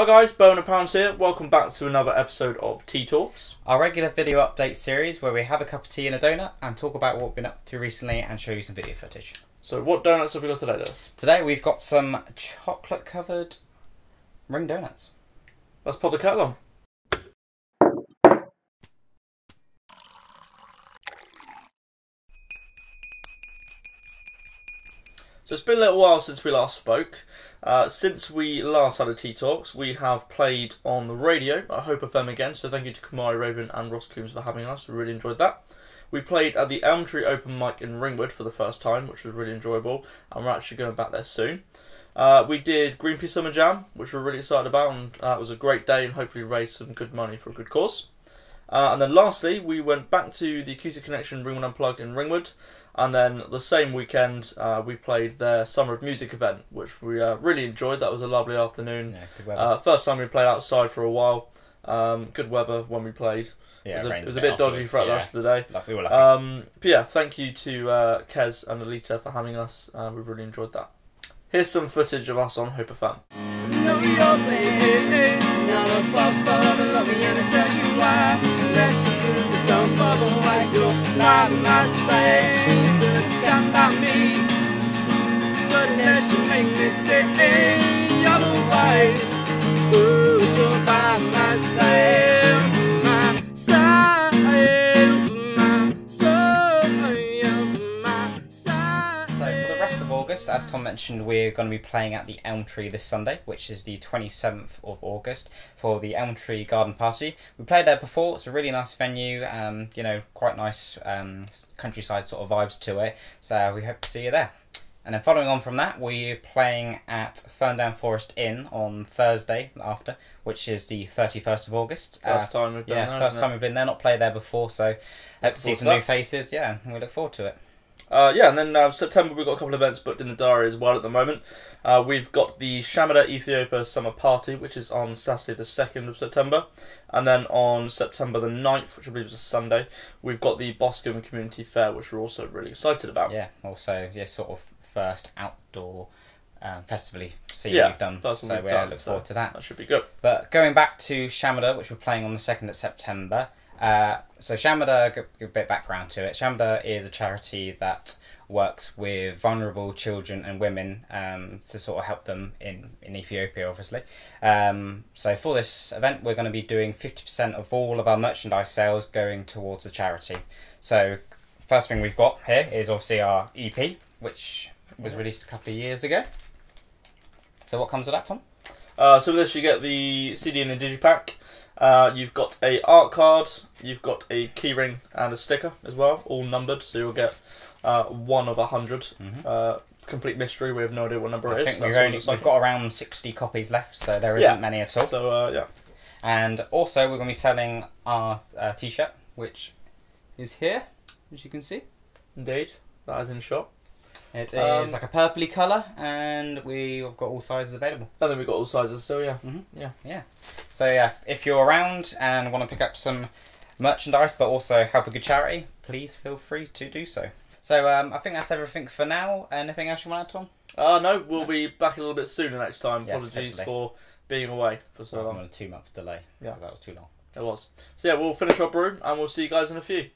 Hi guys, Bowen Pounds here. Welcome back to another episode of Tea Talks. Our regular video update series where we have a cup of tea and a donut and talk about what we've been up to recently and show you some video footage. So, what donuts have we got today, Liz? Today we've got some chocolate covered ring donuts. Let's pop the kettle on. So it's been a little while since we last spoke. Uh, since we last had a Tea Talks, we have played on the radio at Hope FM again, so thank you to Kamari Raven and Ross Coombs for having us. We really enjoyed that. We played at the Elm Tree Open Mic in Ringwood for the first time, which was really enjoyable, and we're actually going back there soon. Uh, we did Greenpeace Summer Jam, which we're really excited about, and uh, was a great day and hopefully raised some good money for a good cause. Uh, and then lastly, we went back to the Acoustic Connection Ringwood Unplugged in Ringwood, and then the same weekend uh, we played their Summer of Music event, which we uh, really enjoyed. That was a lovely afternoon. Yeah. Uh, first time we played outside for a while. Um, good weather when we played. yeah, it was a, it was a bit dodgy afterwards, throughout the rest of the day. Luck- We were lucky. Um, but yeah, thank you to uh, Kez and Alita for having us. Uh, we've really enjoyed that. Here's some footage of us on Hope FM. Know say otherwise. Ooh, by. So for the rest of August, as Tom mentioned, we're going to be playing at the Elm Tree this Sunday, which is the 27th of August, for the Elm Tree Garden Party. We played there before. It's a really nice venue. Um, you know, quite nice um, countryside sort of vibes to it. So we hope to see you there. And then following on from that, we're playing at Ferndown Forest Inn on Thursday after, which is the 31st of August. First Uh, time we've done yeah, that. first time it? we've been there, not played there before, so hope to see some to new faces. Yeah, and we look forward to it. Uh, yeah, and then uh, September we've got a couple of events booked in the diary as well at the moment. Uh, we've got the Shamida Ethiopia Summer Party, which is on Saturday the 2nd of September. And then on September the 9th, which I believe is a Sunday, we've got the Boscombe Community Fair, which we're also really excited about. Yeah, also yeah, sort of first outdoor um, festivally scene Yeah, we've done. that's what so we've we done, look so- forward to that. That should be good. But going back to Shamida, which we're playing on the second of September. Uh, so Shamida, give, give a bit of background to it. Shamida is a charity that works with vulnerable children and women um, to sort of help them in, in Ethiopia, obviously. Um, so for this event, we're going to be doing 50% of all of our merchandise sales going towards the charity. So first thing we've got here is obviously our EP, which was released a couple of years ago. So what comes with that, Tom? Uh, so with this, you get the CD and a digipack. Uh, you've got a art card. You've got a keyring and a sticker as well, all numbered. So you'll get uh, one of a 100 Mhm. Uh, complete mystery. We have no idea what number I it is. we've, only, we've got around 60 copies left, so there isn't Yeah. many at all. So uh, yeah, And also, we're going to be selling our uh, t shirt, which is here, as you can see. indeed, that is in shop. It is Um, like a purpley colour, and we've got all sizes available. And then we've got all sizes still. Yeah, Mhm. yeah. So, yeah, if you're around and want to pick up some merchandise but also help a good charity, please feel free to do so. So, um, I think that's everything for now. Anything else you want to add, Tom? Uh, no, we'll No. be back a little bit sooner next time. Yes, Apologies hopefully. for being away for so long. on a two month delay Yeah. because that was too long. It was. So yeah, we'll finish our brew and we'll see you guys in a few.